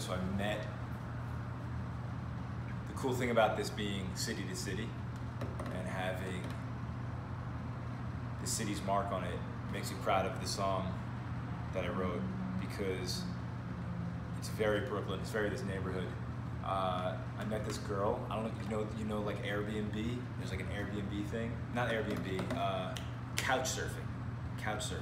so I met. The cool thing about this being city to city and having the city's mark on it makes me proud of the song that I wrote because it's very Brooklyn. It's very this neighborhood. Uh, I met this girl. I don't know. You know. You know, like Airbnb. There's like an Airbnb thing. Not Airbnb. Uh, couch surfing. Couch surfing.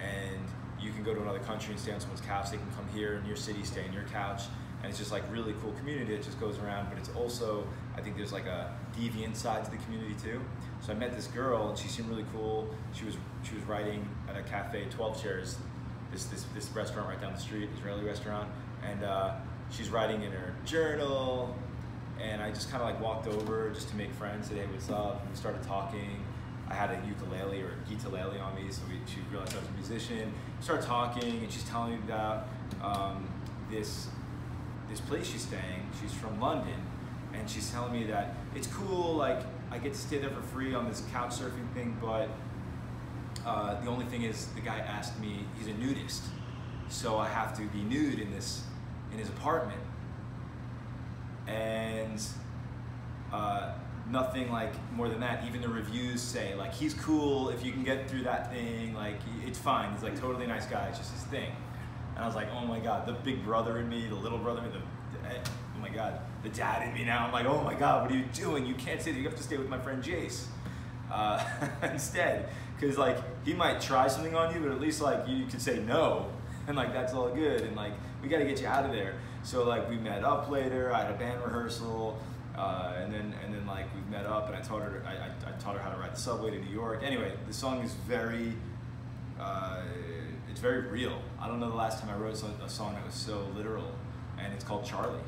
And you can go to another country and stay on someone's couch. They can come here in your city, stay on your couch, and it's just like really cool community that just goes around. But it's also, I think there's like a deviant side to the community too. So I met this girl, and she seemed really cool. She was she was writing at a cafe, 12 chairs, this this this restaurant right down the street, Israeli restaurant, and uh, she's writing in her journal. And I just kind of like walked over just to make friends, "Hey, what's up?" And we started talking. I had a ukulele or a guitarlele on me, so we, she realized I was a musician. We talking, and she's telling me about um, this this place she's staying. She's from London, and she's telling me that it's cool. Like I get to stay there for free on this couch surfing thing, but uh, the only thing is the guy asked me. He's a nudist, so I have to be nude in this in his apartment, and. Uh, nothing like more than that. Even the reviews say like he's cool if you can get through that thing. Like it's fine. He's like totally nice guy. It's just his thing. And I was like, oh my god, the big brother in me, the little brother in me, the, oh my god, the dad in me now. I'm like, oh my god, what are you doing? You can't stay there. You have to stay with my friend Jace uh, instead, because like he might try something on you, but at least like you could say no, and like that's all good. And like we got to get you out of there. So like we met up later. I had a band rehearsal. Uh, and then and then like we met up and I taught her I, I, I, taught her how to ride the subway to New York. Anyway, the song is very uh, it's very real. I don't know the last time I wrote a song that was so literal, and it's called Charlie.